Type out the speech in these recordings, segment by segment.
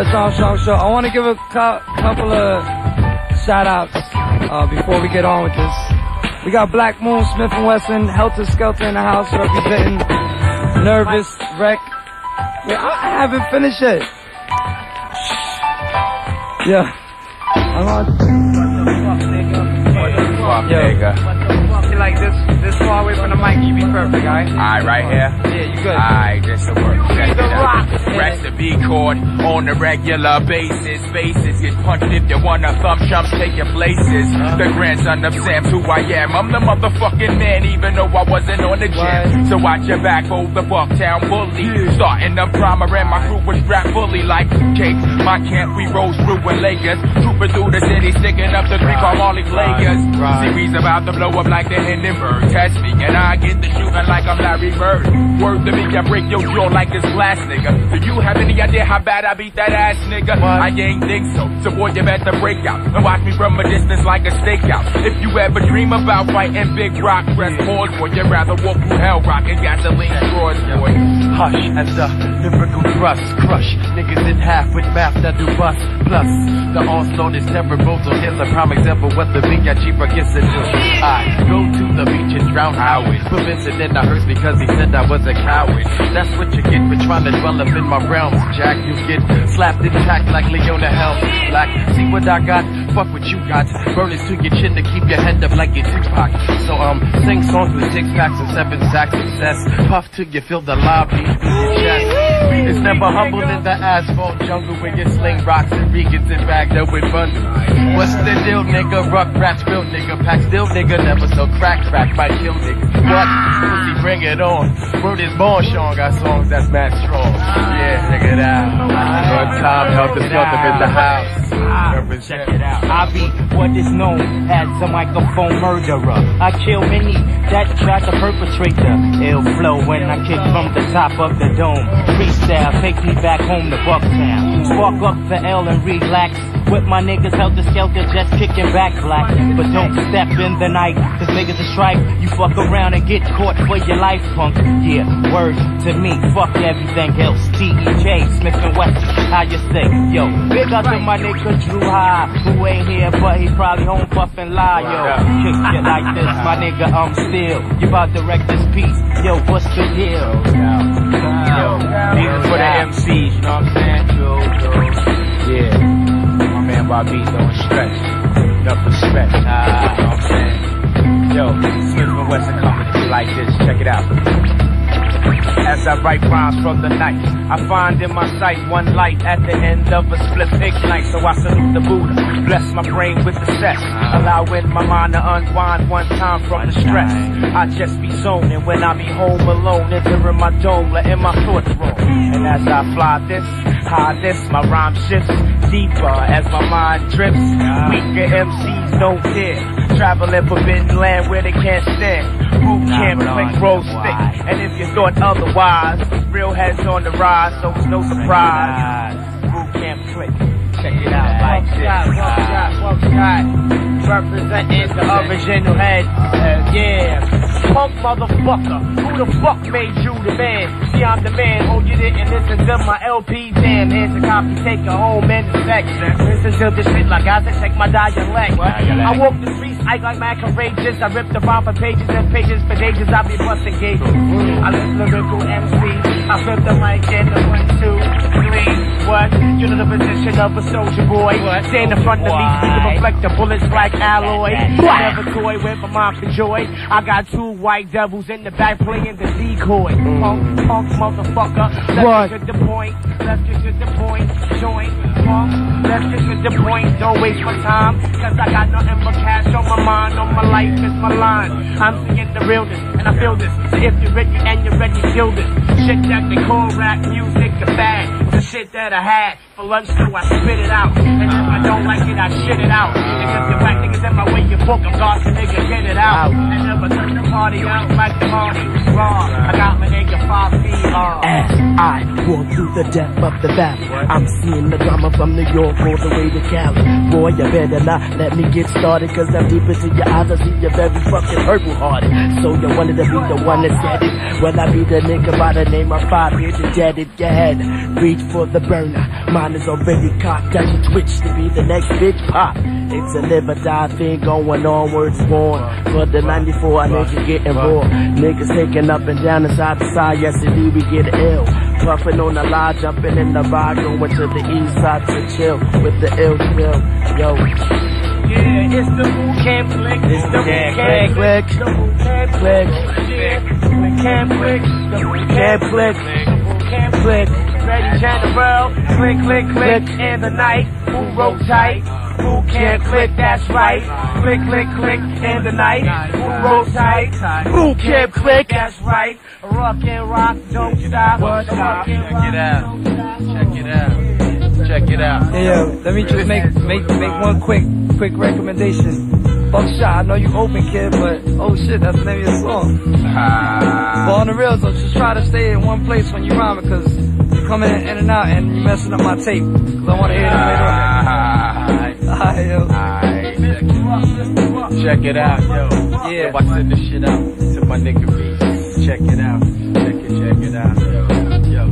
Alright, this is Stretch Show. I want to give a cu- couple of shout outs uh, before we get on with this. We got Black Moon, Smith & Wesson, Helter Skelter in the house representing Nervous, Wreck. Wait, I haven't finished yet. Yeah. I'm on. Yo. You like this, this far away from the mic, you be perfect, alright? Alright, right here. Yeah, you good. Alright, this will work. Check the rock. Rest the B chord on a regular basis. Faces get punched if you wanna thumb chumps taking places. The grandson of Sam, who I am. I'm the motherfucking man, even though I wasn't on the gym. So watch your back, hold the Bucktown bully. Starting the primer and my crew was strapped fully like cake. My camp, we rose through in Lakers. Trooping through the city, sticking up the creek, call Molly players. Series about to blow up like the Hindenburg. Test me and I get the shooting like I'm Larry Bird. Word to me, I break your jaw like this glass nigga. You have any idea how bad I beat that ass nigga? I ain't think so. So boy, you better break out and watch me from a distance like a stakeout. If you ever dream about fighting big rock, press pause, boy. You'd rather walk through hell rocking gasoline straws, boy. Hush as uh, the lyrical thrust crush niggas in half with math that do bust. Plus, the onslaught is terrible. So here's a prime example what the VIG gets to do. I go to the beach and drown Howard. Put Vincent in the hearse because he said I was a coward. That's what you get for trying to dwell up in my realm. Jack, you get slapped in tack like Leona Helm. Black, see what I got? Fuck what you got. Burn it to your chin to keep your head up like your Tupac. So um, sing songs with six packs and seven sacks success. Puff till you feel the lobby in. It's never humble in the asphalt jungle where you sling rocks and Regans and bagged up with bundles. What's the deal, nigga? Rock rats, real nigga. Pack still, nigga. Never so crack, crack, might kill niggas. What? Pussy, bring it on. Word is born, Sean got songs that's mad strong. Yeah, it out. One time, help us up in the house. Ah, check it out. I be what is known as a microphone murderer. I kill many that try to perpetrate the ill flow when I kick from the top of the dome. Freestyle, take me back home to Bucktown. Walk up the L and relax. With my niggas helter skelter, just kicking back black. But don't step in the night, cause niggas are strike. You fuck around and get caught for your life, punk. Yeah, words to me, fuck everything else. T.E.J. Smith and Wesson, how you stay? Yo, big up to my nigga Dru Ha, who ain't here, but he probably home puffin' lie, yo. Kick shit like this, my nigga, I'm still. You about to wreck this piece, yo, what's the deal? Yo, are for the MCs, you know what I'm saying? Yeah. Man Bobby don't stretch. Enough respect. Ah, saying? Yo, Smith and Wesson like this. Check it out. As I write rhymes from the night, I find in my sight one light at the end of a split ignite. So I salute the Buddha, bless my brain with the cess, allowing my mind to unwind one time from the stress. I just be zoning when I be home alone, entering my dome, letting my thoughts roll. And as I fly this, high this, my rhyme shifts deeper as my mind drifts. Weaker MCs don't care. Traveling forbidden land where they can't stand. Click, roll stick. And if you thought otherwise, real heads on the rise, so it's no surprise. Boot camp, click. Check it out like this. Representing the original head. Uh, yeah. Punk motherfucker. Who the fuck made you the man? See, I'm the man. Oh, you didn't listen to my LP. Damn, here's a copy. Take it home and the sex. Listen to this shit like I said, check my dialect. I walk the streets, I like mad courageous. I rip the rhyme for pages and pages for days. I be busting gauges. I live lyrical MC. I flip the mic in the one, two, three. What? You know the position of a soldier boy. I stand in front of me, the reflect the bullets like alloy. Never toy with my mind for joy. I got two white devils in the back playing the decoy. Punk, punk, motherfucker. Let's get to the point. Let's get to the point. Joint, punk. Let's get to the point. Don't waste my time. Cause I got nothing but cash on my mind. On my life is my line. I'm seeing the realness. And I feel this. So if you're ready and you're ready, kill this. Shit that they call rap music, the bad. Shit that I had for lunch, so I spit it out. And if I don't like it, I shit it out. And if you whack niggas in my way, you book, I'm gone, so nigga, get it out. And never turn the party out like the party raw. I got my nigga five feet long. As I walk through the depth of the valley, I'm seeing the drama from New York all the way to Cali. Boy, you better not let me get started, cause I'm deep into your eyes, I see you're very fucking purple hearted. So you wanted to be the one that said it. Well, I be the nigga by the name of Five Years and Dead it. Go ahead, reach for the burner. Mine is already cocked, got you twitch to be the next bitch pop. It's a live or die thing going on, words born. For the 94, I nigga getting raw. Niggas taking up and down and side to side, yes indeed we get ill. Puffing on the line, jumping in the ride, going to the east side to chill with the ill chill. Yo, Yeah, it's the Boot Camp Clik. It's the Boot Camp Clik, The Boot Camp Clik, Yeah, Boot Camp Clik. The Boot Camp Clik, The Boot Camp Clik. Ready, General. Click, click, click. In the night. Who roll tight? Who can't click? That's right. Click, click, click. In the night. Who roll tight? Who can't click? That's right. Rock and rock, don't stop. Rock and rock, Check it out. don't stop. Check it out. Check it out. Hey, yo, let me just make make make one quick quick recommendation. Buckshot, I know you open kid, but oh shit, that's the name of your song. Ah. But on the real though, just try to stay in one place when you rhyme because come in, and out and you messing up my tape. Cause I want to hear it later on. Alright, yo. Check it out, yo. Yeah. Yo, I send this shit out to my nigga Reese. Check it out. Check it, check it out, yo. Yo.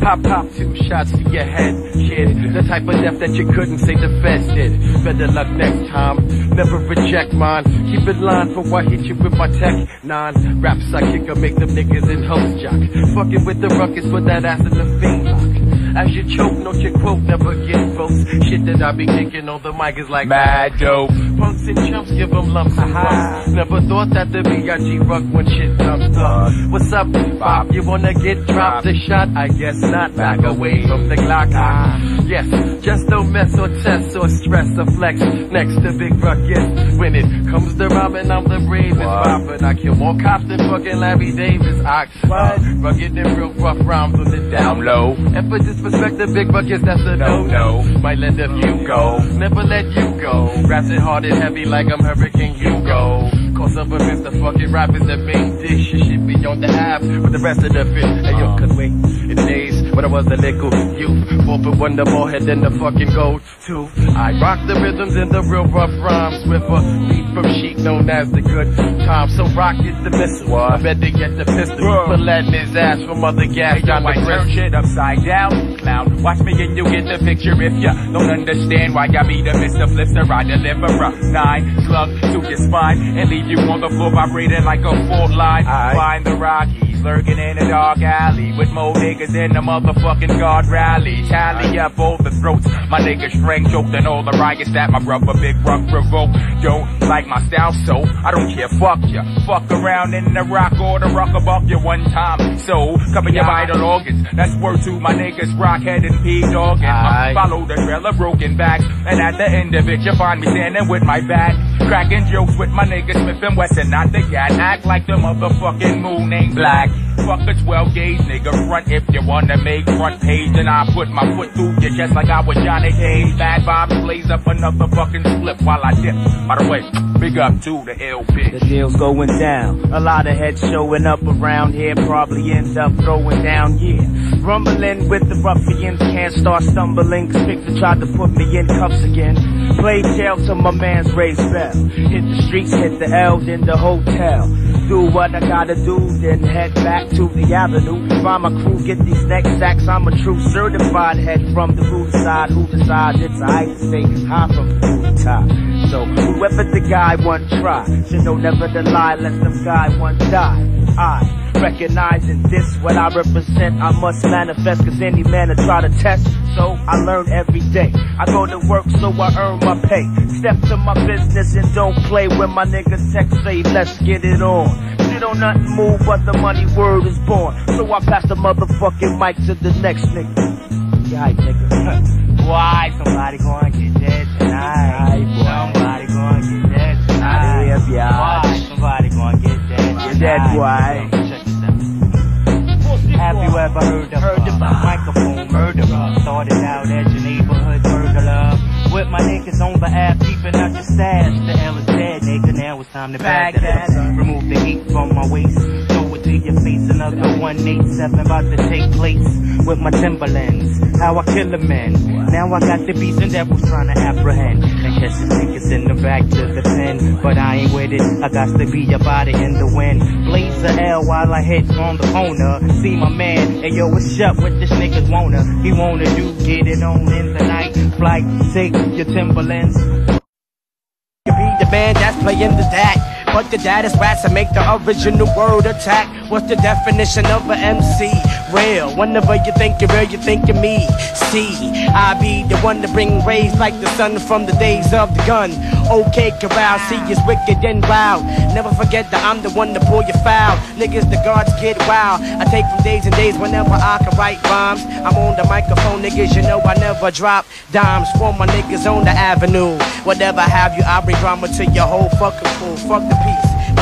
Pop, pop, two shots to your head, kid. The type of death that you couldn't say the feds did. Better luck next time. Never reject mine. Keep it line for I hit you with my tech. Nine rap sidekick make them niggas in host jock. Fucking with the ruckus, put that ass in the fiend. As you choke, note your quote, never get votes. Shit that I be kicking on the mic is like mad dope. Punks and chumps give them lumps and bumps. Never thought that the B.I.G. ruck when shit comes up. What's up, Bob? You wanna get dropped a shot? I guess not. Back away from the Glock. Ah, yes, just don't mess or test or stress or flex. Next to Big Ruckus. When it comes to robbing, I'm the bravest robber. I kill more cops than fucking Larry Davis. I uh, rugged and real rough rhymes on the down low. And disrespect, Big Ruckus, that's a no no. Might let the view go, never let you go. Raps it hard and heavy like I'm Hurricane Hugo. Cause up against the fucking rap is the main dish. You should be on the half with the rest of the fish. Hey yo, uh-huh. cause wait, in the days when I was a little youth, for wonder more head than the fucking gold tooth. I rock the rhythms and the real rough rhymes with a beat from Sheik known as the good time. So rock is the missile. I bet they get the pistol. For letting his ass from other gas down the I turn shit upside down, clown. Watch me and you get the picture if ya don't understand why I be the Mr. Flipster. I deliver a nine slug to your spine and leave you on the floor vibrating like a fault line. I Find the Rockies lurking in a dark alley with more niggas than the motherfucking guard rally. Tally up all the throats. My niggas strength choked and all the riots that my brother Big Rock provoked. Don't like my style, so I don't care. Fuck ya. Fuck around in the rock or the rock above you one time. So cover your vital organs. That's word to my niggas, rockhead and P dog. Aye. Follow the trail of broken backs. And at the end of it, you find me standing with my bat. Cracking jokes with my niggas Smith and Wesson, not the gat. Act like the motherfucking moon ain't black. Fuck a 12 gauge nigga front if you wanna make front page. And I put my foot through your chest like I was Johnny Cage. Bad vibes blaze up another fucking slip while I dip. By the way, big up to the L bitch. The deal's going down. A lot of heads showing up around here, probably end up throwing down, yeah. Rumbling with the ruffians, can't start stumbling. Victor tried to put me in cuffs again. Played jail to my man's raised bell. Hit the streets, hit the L's in the hotel. Do what I gotta do, then head back to the avenue. Find my crew, get these neck sacks. I'm a true certified head from the root side. Who decides it's I to stay high from the root top. So whoever the guy one try, should know never to lie, let them guy one die. I recognizing this what I represent, I must manifest cause any man to try to test. So I learn every day. I go to work so I earn my pay. Step to my business and don't play when my niggas text say let's get it on. On nothing move but the money word is born. So I pass the motherfucking mic to the next nigga. Yeah, nigga. Why somebody gonna get dead tonight? Boy. Somebody gonna get dead tonight. Yeah. Why somebody gonna get dead tonight? dead, boy. Time to bag that. Remove the heat from my waist. Throw it to your face. Another 187 about to take place with my Timberlands. How I kill a man. Now I got the beast and devils trying to apprehend. And catch the niggas in the back to the pen. But I ain't with it. I got to be about it in the wind. Blaze the L while I hit on the corner. See my man. Hey yo, what's up with this niggas wanna? He wanna do get it on in the night. Flight, take your Timberlands. Be the man that's playing the that. But the dad is rats that make the original word attack. What's the definition of a MC? Real. Whenever you think you're real, you think of me. See, I be the one to bring rays like the sun from the days of the gun. Okay, corral, see is wicked and wild. Never forget that I'm the one to pull your foul. Niggas, the guards get wild. I take from days and days whenever I can write rhymes. I'm on the microphone, niggas, you know I never drop dimes for my niggas on the avenue. Whatever have you, I bring drama to your whole fucking crew. Fuck the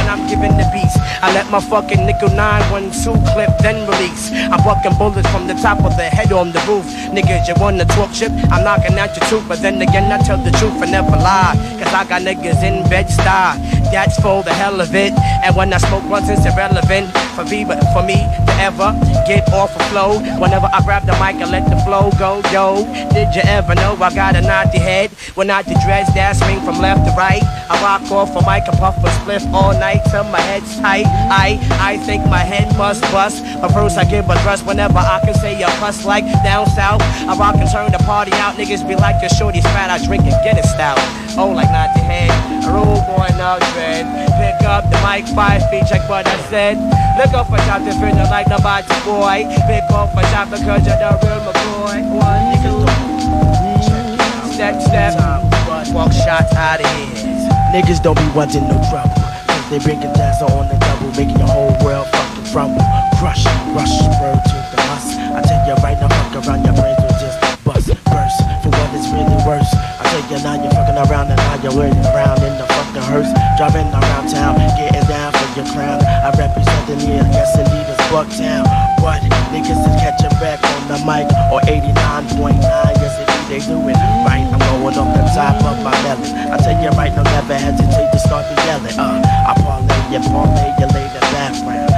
I'm giving the beats, I let my fucking nickel 912 clip then release. I'm bucking bullets from the top of the head on the roof. Niggas, you wanna talk shit? I'm knocking out your tooth, but then again, I tell the truth and never lie. Cause I got niggas in bed style. That's for the hell of it. And when I smoke once, it's irrelevant for me, but for me to ever get off a flow. Whenever I grab the mic I let the flow go, yo. Did you ever know I got a naughty head? When I the dreads that swing from left to right, I rock off a mic and puff a spliff all night till my head's tight. I I think my head must bust, but first I give a thrust whenever I can say a cuss like down south. I rock and turn the party out. Niggas be like your shorty's fat. I drink and get it stout. Oh, like not naughty head. Rule boy now dread. Pick up the mic five feet, check what I said. Look up for top defender like nobody boy. Pick up for top because you're the real McCoy. One, step, step. Walk shots out of here. Niggas don't be wanting no trouble. They bringing dancer on the double, making your whole world fucking crumble. Crush, rush, word to the must. I tell you right now, fuck around, your brains will just bust, burst. For what is really worse. I tell you now, you're fucking around and now you're waiting around in the fucking hearse. Driving around town, getting down for your crown. I represent the near, yes indeed, it's Bucktown. What? Niggas is catching back on the mic, or 89.9, yes indeed, they do it right. I'm going off the top of my melon. I tell you right now, never hesitate to start the yelling. Uh, I you, parlay you, lay the background.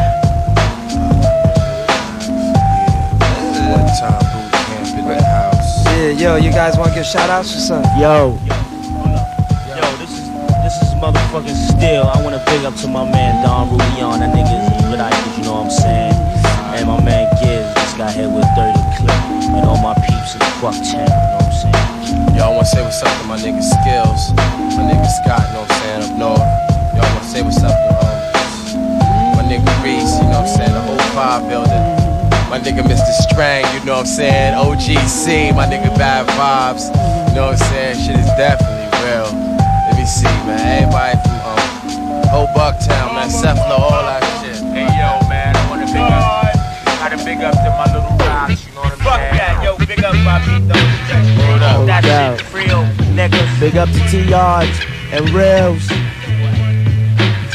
One time boot camp in the house. Yeah, yo, you guys want to give shout outs or something? Yo, Yo, this is this is motherfucking still. I wanna big up to my man Don Rulion. That nigga is lit out, you know what I'm saying? And my man Giz just got hit with 30 clip. And all my peeps in Bucktown, you know what I'm saying? Y'all wanna say what's up to my nigga Skills, my nigga Scott, you know what I'm saying, up north. Y'all wanna say what's up to um, my nigga Reese, you know what I'm saying, the whole five building. My nigga Mr. Strang, you know what I'm saying, OGC, my nigga Bad Vibes, you know what I'm saying, shit is definitely real. Let me see, man, everybody from um, old Bucktown, man, Cephala, all that shit. Hey yo, man, I wanna big up. Gotta big up to my little rocks, you know what I'm Fuck saying? that, yo, big up Bobby, Word up. That down. shit real, niggas. big up to T-Yards and Rails.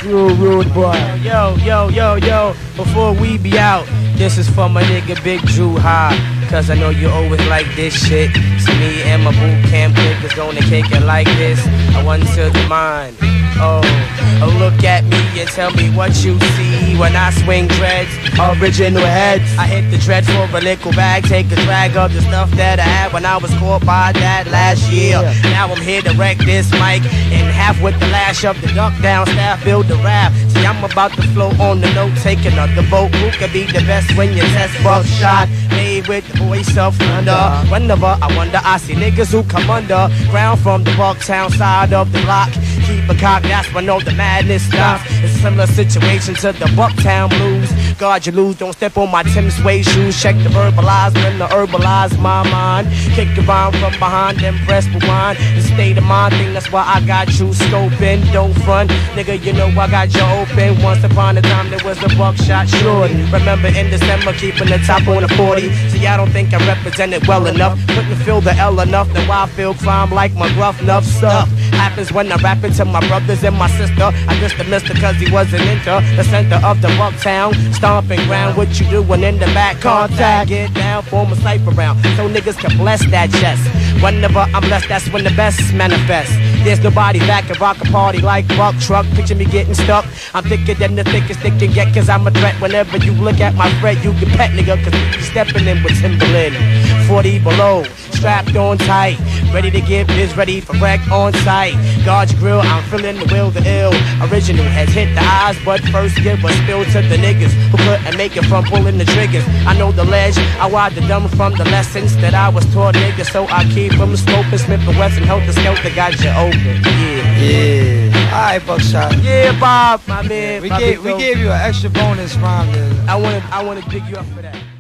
True rude boy. Yo, yo, yo, yo, before we be out, this is for my nigga Big Dru Ha. Cause I know you always like this shit. So me and my boot camp niggas gonna kick it like this. I want to the mind. Oh, oh, look at me and tell me what you see when I swing dreads. Original heads. I hit the dread for a little bag, take a drag of the stuff that I had when I was caught by that last year. Now I'm here to wreck this mic in half with the lash of the duck down staff, build the rap. See, I'm about to flow on the note, take another vote. Who could be the best when you test buckshot? Made with the voice of thunder. Whenever I wonder, I see niggas who come under ground from the Bucktown side of the block. Keep a cock, that's when all the madness stops. It's similar situation to the Bucktown blues. God, you lose, don't step on my Tim Suede shoes. Check the verbalize when the herbalize my mind. Kick the around from behind, then press rewind. The state of mind thing, that's why I got you scoping. Don't front, nigga, you know I got you open. Once upon a time, there was a buckshot shorty. Remember in December, keeping the top on the 40. See, I don't think I represented well enough. Couldn't feel the L enough, why I feel crime like my gruff enough stuff. Happens when I rap it to my brothers and my sister. I just a mister cause he wasn't into the center of the Bucktown. Stomping ground. What you doing in the back? Contact, get down, form a cipher round. So niggas can bless that chest. Whenever I'm blessed, that's when the best manifest. There's nobody back and rock a party like Buck Truck. Picture me getting stuck. I'm thicker than the thickest thick can get, cause I'm a threat. Whenever you look at my friend, you can pet nigga, cause you stepping in with Timberland. 40 below, strapped on tight. Ready to give biz ready for wreck on sight. Your grill, I'm feeling the will, the ill. Original has hit the eyes, but first give a spill to the niggas who couldn't make it from pulling the triggers. I know the ledge, I wired the dumb from the lessons that I was taught, niggas. So I keep from the scoping, Smith and Wesson, help the skelter, got you open. Yeah. Yeah. All right, Buckshot. Yeah, Bob, my man. We my gave we gave you an extra bonus round. there. I wanna, I wanna dig you up for that.